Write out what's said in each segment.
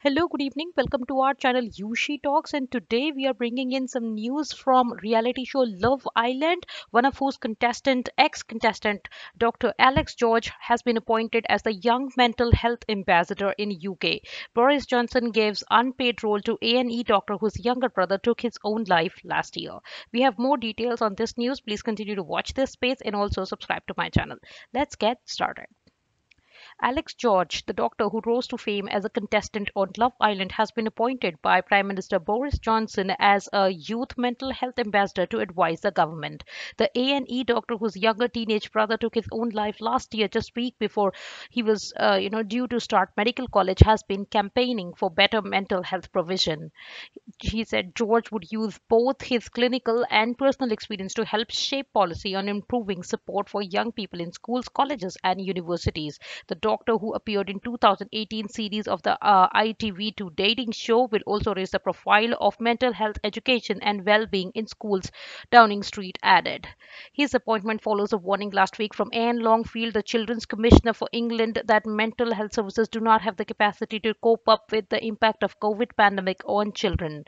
Hello, good evening. Welcome to our channel Yushi Talks, and today we are bringing in some news from reality show Love Island, one of whose contestant, ex-contestant Dr. Alex George, has been appointed as the Young Mental Health Ambassador in UK. Boris Johnson gives unpaid role to A&E doctor whose younger brother took his own life last year. We have more details on this news. Please continue to watch this space and also subscribe to my channel. Let's get started. Alex George, the doctor who rose to fame as a contestant on Love Island, has been appointed by Prime Minister Boris Johnson as a youth mental health ambassador to advise the government. The A&E doctor whose younger teenage brother took his own life last year, just week before he was, uh, you know, due to start medical college, has been campaigning for better mental health provision. He said George would use both his clinical and personal experience to help shape policy on improving support for young people in schools, colleges, and universities. The doctor who appeared in 2018 series of the uh, ITV2 dating show will also raise the profile of mental health education and well-being in schools, Downing Street added. His appointment follows a warning last week from Anne Longfield, the Children's Commissioner for England, that mental health services do not have the capacity to cope up with the impact of COVID pandemic on children.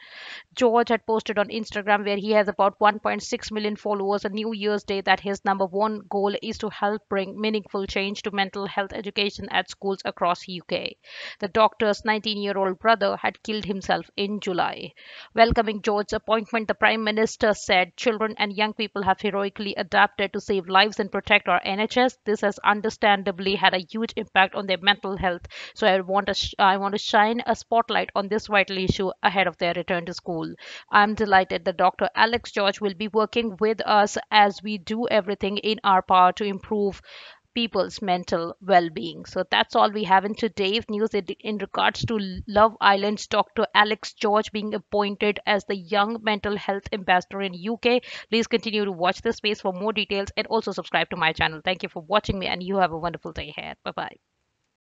George had posted on Instagram where he has about 1.6 million followers on New Year's Day that his number one goal is to help bring meaningful change to mental health education at schools across UK. The doctor's 19-year-old brother had killed himself in July. Welcoming George's appointment, the Prime Minister said children and young people have heroically adapted to save lives and protect our NHS. This has understandably had a huge impact on their mental health. So I want to I want to shine a spotlight on this vital issue ahead of their return to school. I'm delighted that Dr. Alex George will be working with us as we do everything in our power to improve people's mental well-being. So that's all we have in today's news in regards to Love Island's Dr. Alex George being appointed as the Young Mental Health Ambassador in UK. Please continue to watch this space for more details and also subscribe to my channel. Thank you for watching me and you have a wonderful day ahead. Bye-bye.